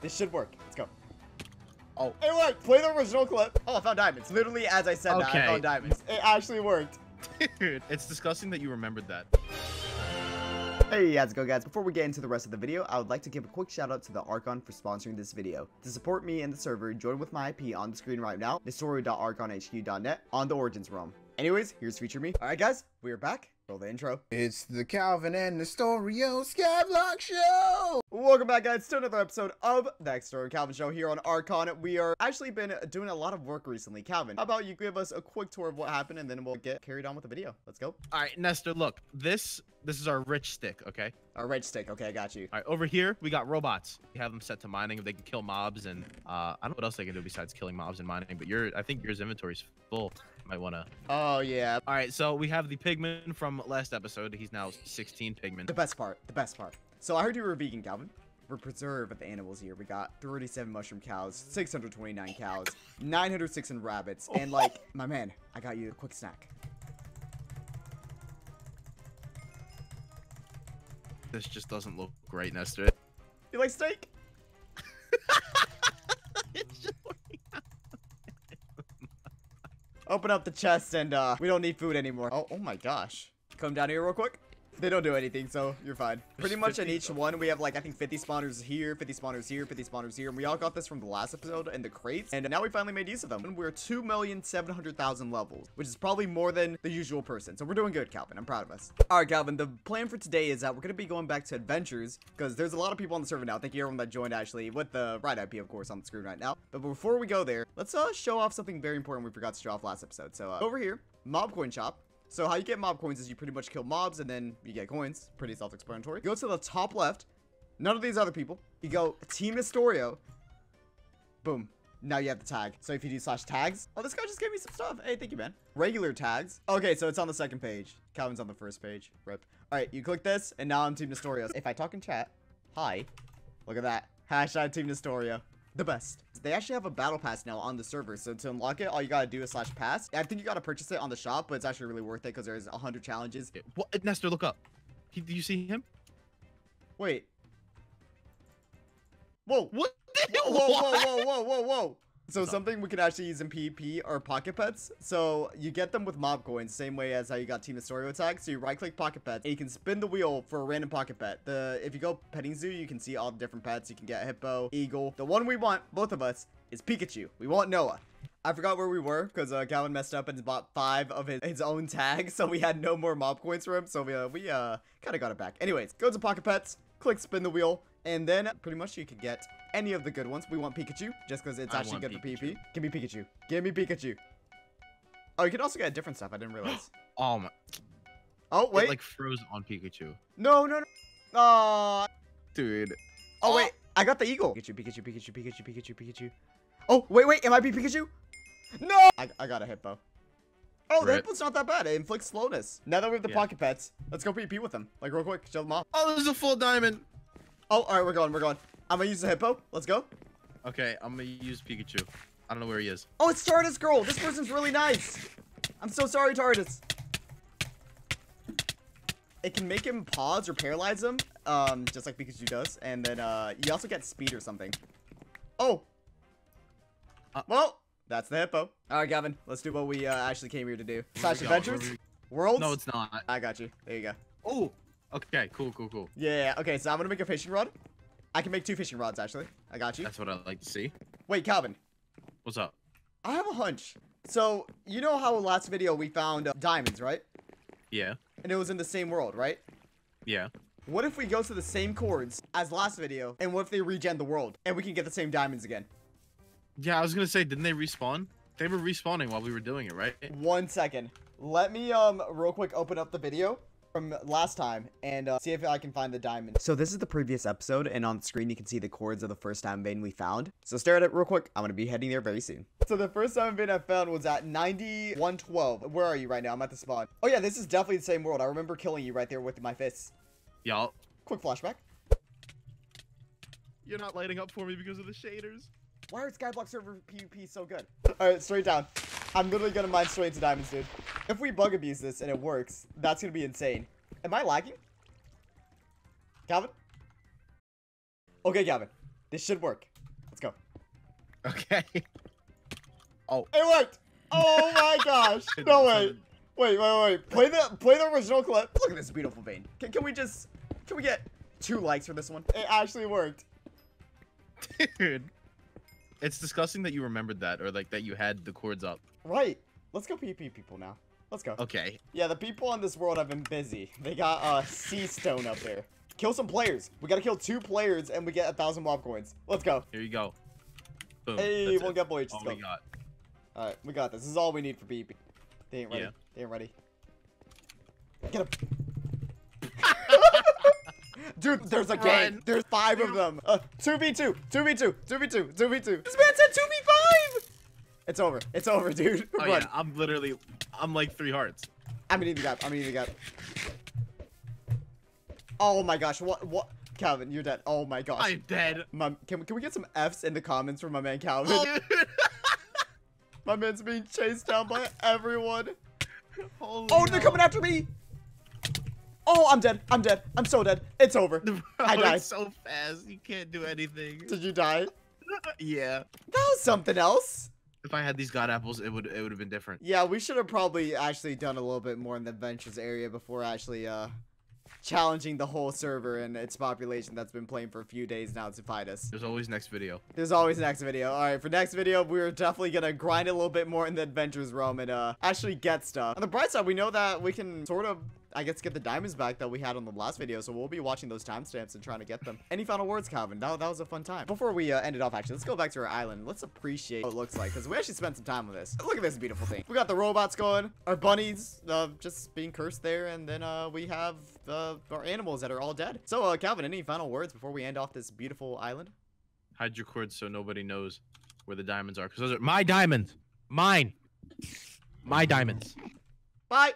This should work. Let's go. Oh. It worked. Play the original clip. Oh, I found diamonds. Literally, as I said that, I found diamonds. It actually worked. Dude, it's disgusting that you remembered that. Hey, how's it going guys? Before we get into the rest of the video, I would like to give a quick shout out to the Archon for sponsoring this video. To support me and the server, join with my IP on the screen right now, nestorio.archonhq.net on the Origins realm. Anyways, here's Feature Me. Alright guys, we are back. Roll the intro. It's the Calvin and Nestorio Skyblock Show! Welcome back guys to another episode of the Extra Calvin Show here on Archon. We are actually been doing a lot of work recently. Calvin, how about you give us a quick tour of what happened and then we'll get carried on with the video. Let's go. All right, Nestor, look. This this is our rich stick, okay? Our red stick. Okay, I got you. All right, over here we got robots. We have them set to mining. if They can kill mobs, and uh, I don't know what else they can do besides killing mobs and mining. But your, I think yours inventory's full. Might wanna. Oh yeah, All right, so we have the pigman from last episode. He's now 16 pigman. The best part, the best part. So I heard you were vegan, Calvin. We're preserve the animals here. We got 37 mushroom cows, 629 cows, 906 in rabbits, oh. and like, my man, I got you a quick snack. This just doesn't look great, Nestor. You like steak? Open up the chest and uh, we don't need food anymore. Oh, oh my gosh. Come down here real quick. They don't do anything, so you're fine. Pretty much in each one, we have like, I think 50 spawners here, 50 spawners here, 50 spawners here. And we all got this from the last episode in the crates. And now we finally made use of them. And we're 2,700,000 levels, which is probably more than the usual person. So we're doing good, Calvin. I'm proud of us. All right, Calvin, the plan for today is that we're going to be going back to adventures because there's a lot of people on the server now. Thank you everyone that joined actually with the right IP, of course, on the screen right now. But before we go there, let's uh, show off something very important we forgot to show off last episode. So uh, over here, mob coin shop. So how you get mob coins is you pretty much kill mobs and then you get coins. Pretty self-explanatory. Go to the top left. None of these other people. You go Team Nestorio. Boom. Now you have the tag. So if you do slash tags. Oh, this guy just gave me some stuff. Hey, thank you, man. Regular tags. Okay, so it's on the second page. Calvin's on the first page. Rip. All right, you click this, and now I'm Team Nestorio. If I talk in chat, hi. Look at that. Hashtag Team Nestorio. The best. They actually have a battle pass now on the server, so to unlock it, all you gotta do is slash pass. I think you gotta purchase it on the shop, but it's actually really worth it because there's 100 challenges. What, uh, Nestor? Look up. He, do you see him? Wait. Whoa. What? Whoa, whoa, whoa, whoa, whoa, whoa, whoa. So something we can actually use in PvP are pocket pets. So you get them with mob coins, same way as how you got Team Nestorio attack. So you right click pocket pets and you can spin the wheel for a random pocket pet. The If you go petting zoo, you can see all the different pets. You can get hippo, eagle. The one we want, both of us, is Pikachu. We want Noah. I forgot where we were because uh, Calvin messed up and bought five of his, his own tags. So we had no more mob coins for him. So we, uh, we uh, kind of got it back. Anyways, go to pocket pets, click spin the wheel, and then pretty much you can get any of the good ones. We want Pikachu just because it's I actually good for Pikachu. PvP. Give me Pikachu. Give me Pikachu. Oh, you can also get different stuff. I didn't realize. Oh my! Oh, It wait. like froze on Pikachu. no, no, no. Aw. Dude. Oh, Oh. wait. I got the eagle. Pikachu, Pikachu, Pikachu, Pikachu, Pikachu, Pikachu. Oh, wait, wait. Am I be Pikachu? No. I, I got a hippo. Oh, the hippo's not that bad. It inflicts slowness. Now that we have the Yeah. pocket pets, let's go PvP with them. Like, real quick. Show them off. Oh, there's a full diamond. Oh, all right. We're going. We're going. I'm gonna use the hippo. Let's go. Okay, I'm gonna use Pikachu. I don't know where he is. Oh, it's Tardis girl. This person's really nice. I'm so sorry, Tardis. It can make him pause or paralyze him, um, just like Pikachu does. And then uh, you also get speed or something. Oh. Uh, well, that's the hippo. All right, Gavin. Let's do what we uh, actually came here to do. Slash adventures. Where Worlds. No, it's not. I got you. There you go. Oh. Okay. Cool. Cool. Cool. Yeah. Okay, so I'm gonna make a fishing rod. I can make two fishing rods actually. I got you. That's what I like to see. Wait, Calvin. What's up? I have a hunch. So you know how last video we found uh, diamonds, right? Yeah. And it was in the same world, right? Yeah. What if we go to the same chords as last video, and what if they regen the world, and we can get the same diamonds again? Yeah. I was gonna say, didn't they respawn? They were respawning while we were doing it, right? One second. Let me, um, real quick open up the video from last time and uh, see if I can find the diamond. So this is the previous episode, and on the screen you can see the cords of the first diamond vein we found. So stare at it real quick. I'm gonna be heading there very soon. So the first diamond vein I found was at 9112. Where are you right now? I'm at the spawn. Oh yeah, this is definitely the same world. I remember killing you right there with my fists. Y'all. Quick flashback. You're not lighting up for me because of the shaders. Why are Skyblock server PvP so good? Alright, straight down. I'm literally gonna mine straight into diamonds, dude. If we bug abuse this and it works, that's gonna be insane. Am I lagging? Calvin? Okay, Calvin. This should work. Let's go. Okay. Oh. It worked. Oh my gosh. No way. Wait, wait, wait. Play the play the original clip. Look at this beautiful vein. Can, can we just can we get two likes for this one? It actually worked. Dude. It's disgusting that you remembered that or like that you had the chords up. Right. Let's go PP people now. Let's go. Okay. Yeah, the people on this world have been busy. They got uh sea stone up there. Kill some players. We gotta kill two players and we get a thousand mob coins. Let's go. Here you go. Boom. Hey, That's we'll it. get boys. all Let's we got. Alright, we got this. This is all we need for BB. They ain't ready. Yeah. They ain't ready. Get him. Dude, there's a gang. Run. There's five of them. Uh, 2v2, 2v2, 2v2, 2v2. This man said 2v5! It's over. It's over, dude. Oh Run. yeah, I'm literally I'm like three hearts. I'm gonna need the gap. I'm gonna need the gap. Oh my gosh, what, what? Calvin, you're dead. Oh my gosh. I'm dead. My, can, we- can we get some F's in the comments from my man Calvin? Oh. My man's being chased down by everyone. Holy Oh, they're coming after me! Oh, I'm dead. I'm dead. I'm so dead. It's over. Bro, I died. so fast. You can't do anything. Did you die? yeah. That was something else. If I had these god apples, it would it would have been different. Yeah, we should have probably actually done a little bit more in the adventures area before actually uh challenging the whole server and its population that's been playing for a few days now to fight us. There's always next video. There's always next video. All right, for next video, we're definitely gonna grind a little bit more in the adventures realm and uh actually get stuff. On the bright side, we know that we can sort of, I guess, get the diamonds back that we had on the last video. So we'll be watching those timestamps and trying to get them. Any final words, Calvin? That, that was a fun time. Before we uh, end it off, actually, let's go back to our island. Let's appreciate what it looks like because we actually spent some time on this. Look at this beautiful thing. We got the robots going, our bunnies uh, just being cursed there, and then uh, we have uh, our animals that are all dead. So, uh, Calvin, any final words before we end off this beautiful island? Hide your cords so nobody knows where the diamonds are, because those are my diamonds. Mine. My diamonds. Bye.